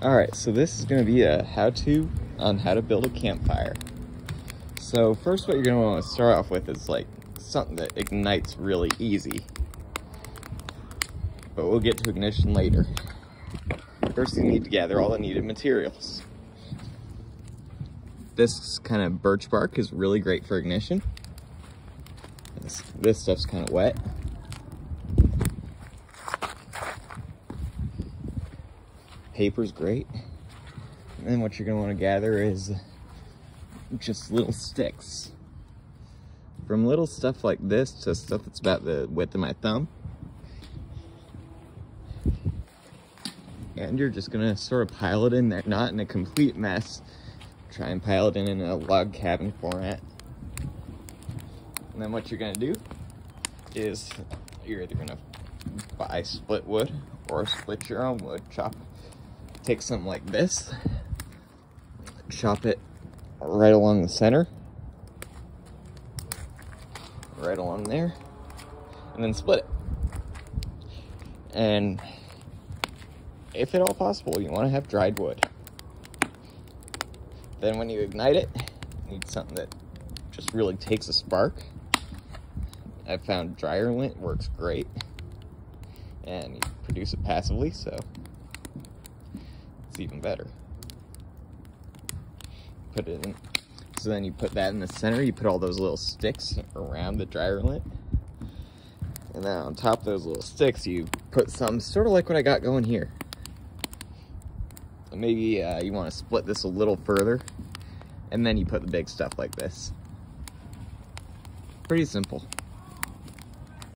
Alright, so this is going to be a how-to on how to build a campfire. So first what you're going to want to start off with is like something that ignites really easy. But we'll get to ignition later. First you need to gather all the needed materials. This kind of birch bark is really great for ignition. This, this stuff's kind of wet. Paper's great. And then what you're gonna wanna gather is just little sticks. From little stuff like this to stuff that's about the width of my thumb. And you're just gonna sort of pile it in there, not in a complete mess. Try and pile it in in a log cabin format. And then what you're gonna do is you're either gonna buy split wood or split your own wood. Chop, take something like this, chop it right along the center, right along there, and then split it. And if at all possible, you want to have dried wood. Then when you ignite it, you need something that just really takes a spark. I found dryer lint works great. And you produce it passively, so even better. Put it in. So then you put that in the center, you put all those little sticks around the dryer lint. And then on top of those little sticks, you put some sort of like what I got going here. Maybe uh, you want to split this a little further, and then you put the big stuff like this. Pretty simple.